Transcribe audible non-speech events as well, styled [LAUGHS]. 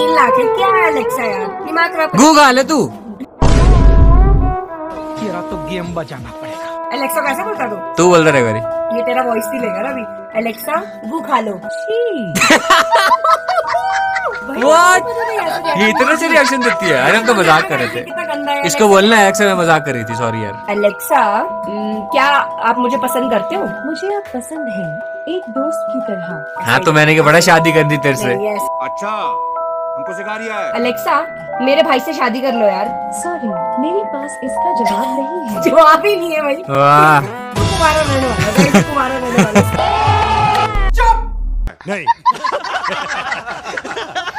तीन लाख है क्या है अलेक्सा यार दिमाग खराब गू गा ले तू तेरा तो गेम बजाना पड़ेगा अलेक्सा कैसे बोलता तू तू बोल रहा है ये तेरा वॉइस भी लेगा ना अभी अलेक्सा गु खा लो ये इतने से रिएक्शन देती है अरे हम तो मज़ाक कर रहे थे इसको बोलना है में मज़ाक कर रही थी सॉरी यार अलेक्सा हम्म, क्या आप मुझे पसंद करते हो मुझे आप पसंद हैं एक दोस्त की तरह हाँ तो मैंने क्या बड़ा शादी कर दी तेरे से अच्छा हमको सिखा रिया है। अलेक्सा मेरे भाई से शादी कर लो यार। सॉरी मेरे पास इसका जवाब नहीं है। [LAUGHS] जवाब ही नहीं है भाई। तुम्हारा रहने वाला है, भाई, रहने वाला चुप! नहीं। [LAUGHS]